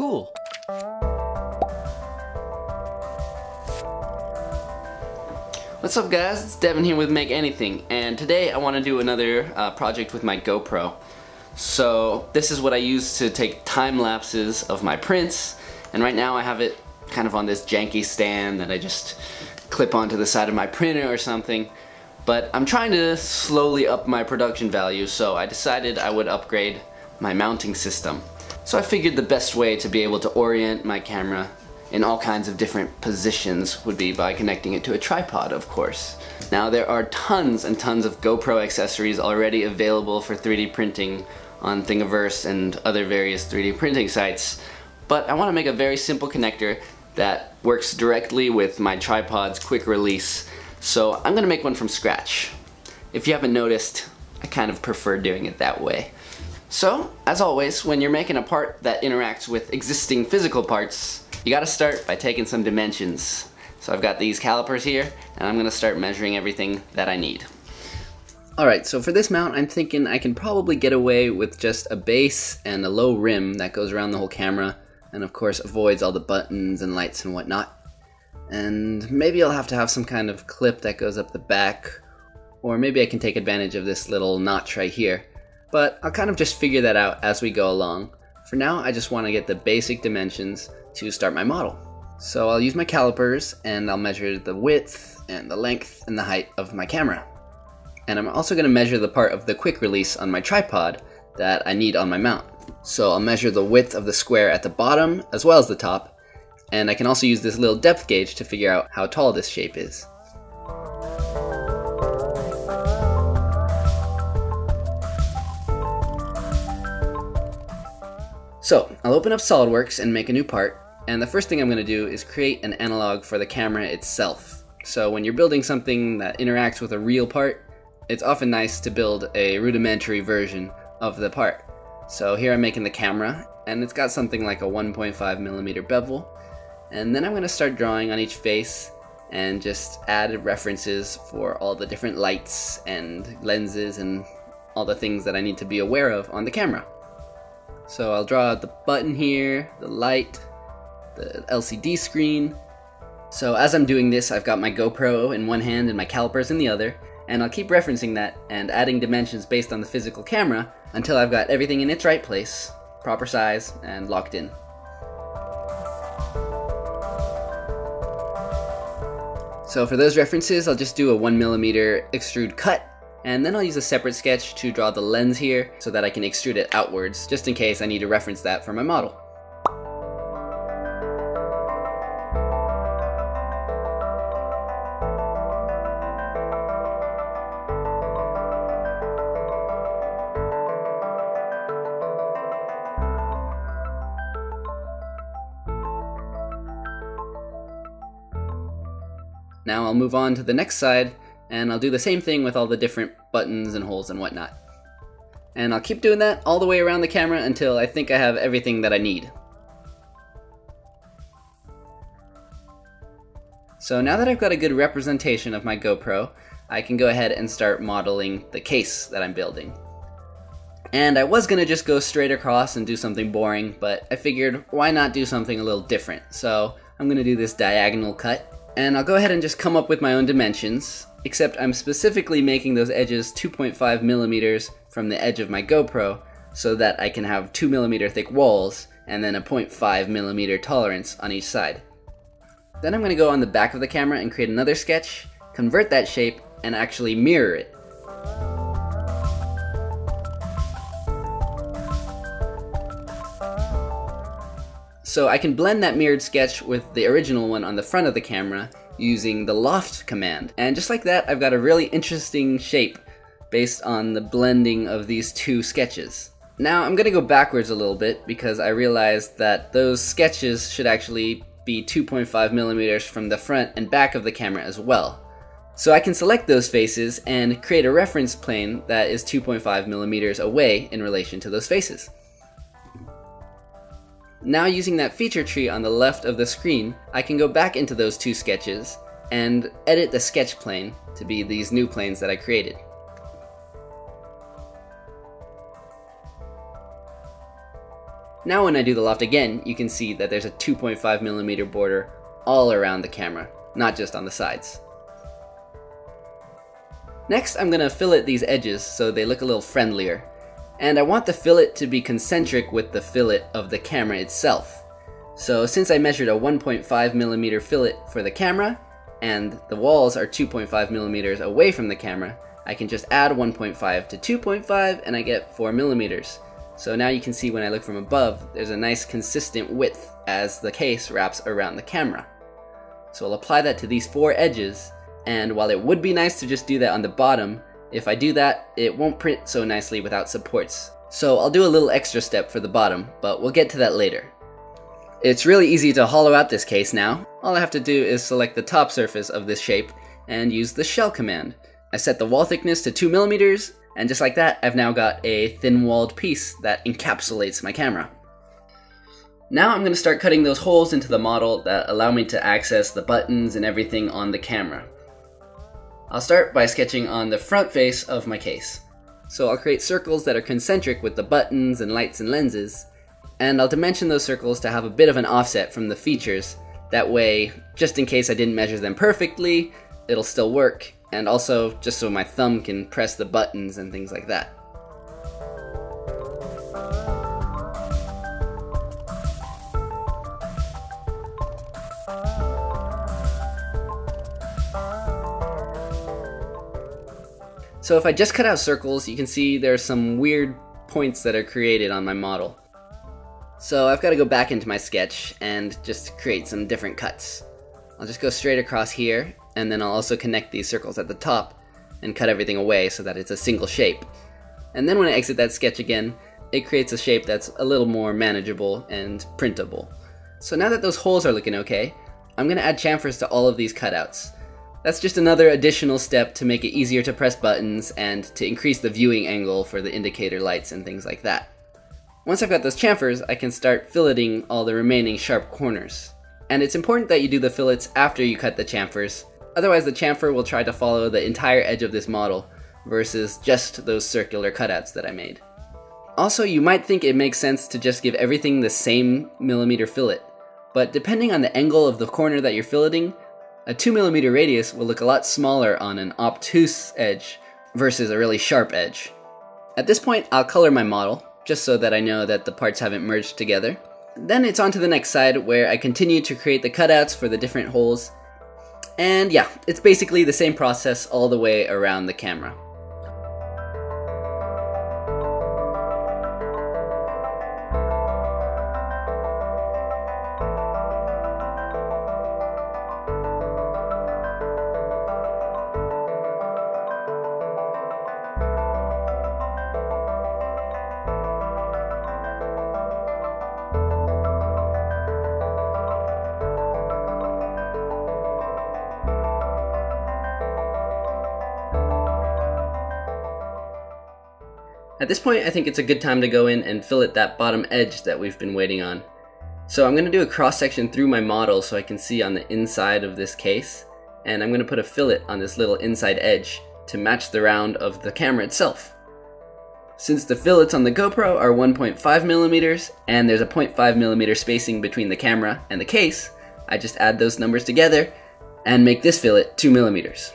cool. What's up guys, it's Devin here with Make Anything and today I want to do another uh, project with my GoPro. So this is what I use to take time lapses of my prints and right now I have it kind of on this janky stand that I just clip onto the side of my printer or something but I'm trying to slowly up my production value so I decided I would upgrade my mounting system. So I figured the best way to be able to orient my camera in all kinds of different positions would be by connecting it to a tripod, of course. Now there are tons and tons of GoPro accessories already available for 3D printing on Thingiverse and other various 3D printing sites, but I want to make a very simple connector that works directly with my tripod's quick release, so I'm going to make one from scratch. If you haven't noticed, I kind of prefer doing it that way. So, as always, when you're making a part that interacts with existing physical parts, you gotta start by taking some dimensions. So I've got these calipers here, and I'm gonna start measuring everything that I need. Alright, so for this mount, I'm thinking I can probably get away with just a base and a low rim that goes around the whole camera, and of course avoids all the buttons and lights and whatnot. And maybe I'll have to have some kind of clip that goes up the back, or maybe I can take advantage of this little notch right here. But I'll kind of just figure that out as we go along. For now, I just want to get the basic dimensions to start my model. So I'll use my calipers and I'll measure the width and the length and the height of my camera. And I'm also going to measure the part of the quick release on my tripod that I need on my mount. So I'll measure the width of the square at the bottom as well as the top, and I can also use this little depth gauge to figure out how tall this shape is. So, I'll open up SOLIDWORKS and make a new part, and the first thing I'm going to do is create an analog for the camera itself. So when you're building something that interacts with a real part, it's often nice to build a rudimentary version of the part. So here I'm making the camera, and it's got something like a 1.5 millimeter bevel, and then I'm going to start drawing on each face and just add references for all the different lights and lenses and all the things that I need to be aware of on the camera. So I'll draw the button here, the light, the LCD screen. So as I'm doing this, I've got my GoPro in one hand and my calipers in the other, and I'll keep referencing that and adding dimensions based on the physical camera until I've got everything in its right place, proper size, and locked in. So for those references, I'll just do a 1mm extrude cut and then I'll use a separate sketch to draw the lens here so that I can extrude it outwards, just in case I need to reference that for my model. Now I'll move on to the next side and I'll do the same thing with all the different buttons and holes and whatnot. And I'll keep doing that all the way around the camera until I think I have everything that I need. So now that I've got a good representation of my GoPro, I can go ahead and start modeling the case that I'm building. And I was gonna just go straight across and do something boring, but I figured why not do something a little different. So I'm gonna do this diagonal cut, and I'll go ahead and just come up with my own dimensions except I'm specifically making those edges 2.5 millimeters from the edge of my GoPro so that I can have 2 millimeter thick walls and then a 0.5 millimeter tolerance on each side. Then I'm going to go on the back of the camera and create another sketch, convert that shape, and actually mirror it. So I can blend that mirrored sketch with the original one on the front of the camera using the loft command. And just like that, I've got a really interesting shape based on the blending of these two sketches. Now I'm gonna go backwards a little bit because I realized that those sketches should actually be 2.5 millimeters from the front and back of the camera as well. So I can select those faces and create a reference plane that is 2.5 millimeters away in relation to those faces. Now using that feature tree on the left of the screen, I can go back into those two sketches and edit the sketch plane to be these new planes that I created. Now when I do the loft again, you can see that there's a 2.5 millimeter border all around the camera, not just on the sides. Next, I'm going to fillet these edges so they look a little friendlier. And I want the fillet to be concentric with the fillet of the camera itself. So since I measured a 1.5 millimeter fillet for the camera, and the walls are 2.5 millimeters away from the camera, I can just add 1.5 to 2.5 and I get 4 millimeters. So now you can see when I look from above, there's a nice consistent width as the case wraps around the camera. So I'll apply that to these four edges, and while it would be nice to just do that on the bottom, if I do that, it won't print so nicely without supports. So I'll do a little extra step for the bottom, but we'll get to that later. It's really easy to hollow out this case now. All I have to do is select the top surface of this shape and use the shell command. I set the wall thickness to 2 millimeters, and just like that, I've now got a thin-walled piece that encapsulates my camera. Now I'm going to start cutting those holes into the model that allow me to access the buttons and everything on the camera. I'll start by sketching on the front face of my case. So I'll create circles that are concentric with the buttons and lights and lenses, and I'll dimension those circles to have a bit of an offset from the features. That way, just in case I didn't measure them perfectly, it'll still work, and also just so my thumb can press the buttons and things like that. So if I just cut out circles, you can see there are some weird points that are created on my model. So I've got to go back into my sketch and just create some different cuts. I'll just go straight across here, and then I'll also connect these circles at the top and cut everything away so that it's a single shape. And then when I exit that sketch again, it creates a shape that's a little more manageable and printable. So now that those holes are looking okay, I'm going to add chamfers to all of these cutouts. That's just another additional step to make it easier to press buttons and to increase the viewing angle for the indicator lights and things like that. Once I've got those chamfers, I can start filleting all the remaining sharp corners. And it's important that you do the fillets after you cut the chamfers, otherwise the chamfer will try to follow the entire edge of this model, versus just those circular cutouts that I made. Also, you might think it makes sense to just give everything the same millimeter fillet, but depending on the angle of the corner that you're filleting, a 2mm radius will look a lot smaller on an obtuse edge versus a really sharp edge. At this point, I'll color my model, just so that I know that the parts haven't merged together. Then it's on to the next side where I continue to create the cutouts for the different holes. And yeah, it's basically the same process all the way around the camera. At this point, I think it's a good time to go in and fillet that bottom edge that we've been waiting on. So I'm going to do a cross section through my model so I can see on the inside of this case, and I'm going to put a fillet on this little inside edge to match the round of the camera itself. Since the fillets on the GoPro are 1.5 millimeters and there's a 0.5 millimeter spacing between the camera and the case, I just add those numbers together and make this fillet 2 millimeters.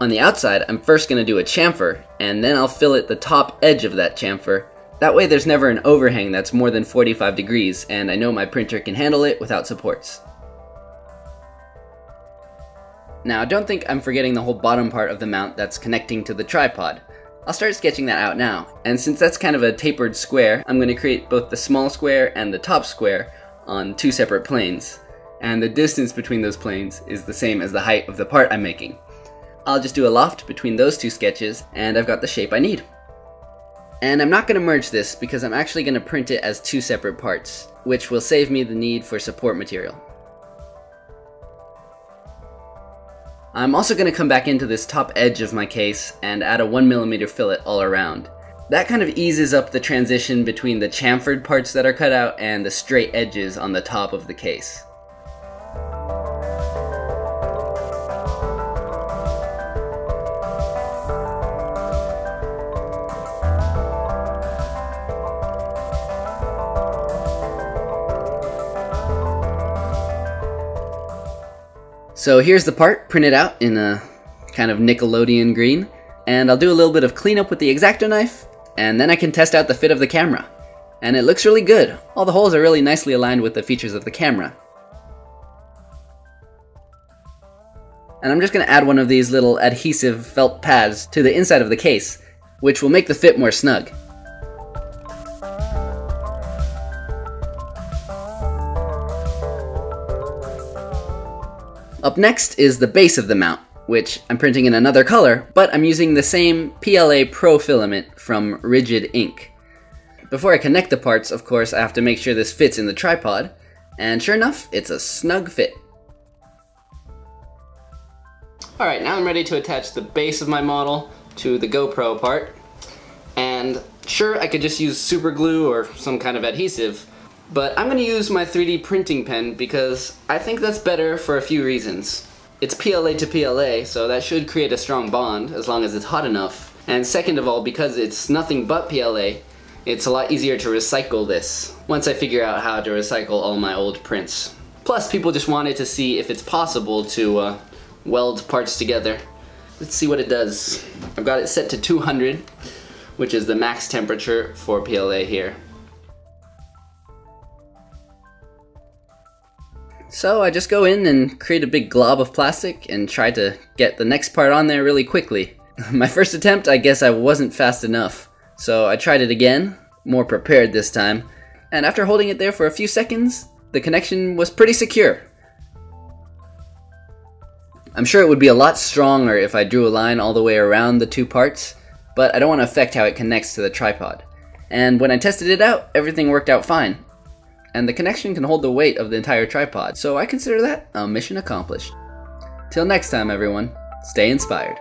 On the outside, I'm first going to do a chamfer, and then I'll fillet the top edge of that chamfer. That way there's never an overhang that's more than 45 degrees, and I know my printer can handle it without supports. Now, I don't think I'm forgetting the whole bottom part of the mount that's connecting to the tripod. I'll start sketching that out now, and since that's kind of a tapered square, I'm going to create both the small square and the top square on two separate planes. And the distance between those planes is the same as the height of the part I'm making. I'll just do a loft between those two sketches and I've got the shape I need. And I'm not going to merge this because I'm actually going to print it as two separate parts, which will save me the need for support material. I'm also going to come back into this top edge of my case and add a 1mm fillet all around. That kind of eases up the transition between the chamfered parts that are cut out and the straight edges on the top of the case. So here's the part printed out in a kind of Nickelodeon green, and I'll do a little bit of cleanup with the X-Acto knife, and then I can test out the fit of the camera. And it looks really good. All the holes are really nicely aligned with the features of the camera. And I'm just going to add one of these little adhesive felt pads to the inside of the case, which will make the fit more snug. Up next is the base of the mount, which I'm printing in another color, but I'm using the same PLA Pro filament from Rigid Ink. Before I connect the parts, of course, I have to make sure this fits in the tripod, and sure enough, it's a snug fit. Alright, now I'm ready to attach the base of my model to the GoPro part, and sure, I could just use super glue or some kind of adhesive, but I'm going to use my 3D printing pen because I think that's better for a few reasons. It's PLA to PLA, so that should create a strong bond as long as it's hot enough. And second of all, because it's nothing but PLA, it's a lot easier to recycle this once I figure out how to recycle all my old prints. Plus, people just wanted to see if it's possible to uh, weld parts together. Let's see what it does. I've got it set to 200, which is the max temperature for PLA here. So I just go in and create a big glob of plastic and try to get the next part on there really quickly. My first attempt, I guess I wasn't fast enough. So I tried it again, more prepared this time, and after holding it there for a few seconds, the connection was pretty secure. I'm sure it would be a lot stronger if I drew a line all the way around the two parts, but I don't want to affect how it connects to the tripod. And when I tested it out, everything worked out fine and the connection can hold the weight of the entire tripod, so I consider that a mission accomplished. Till next time everyone, stay inspired.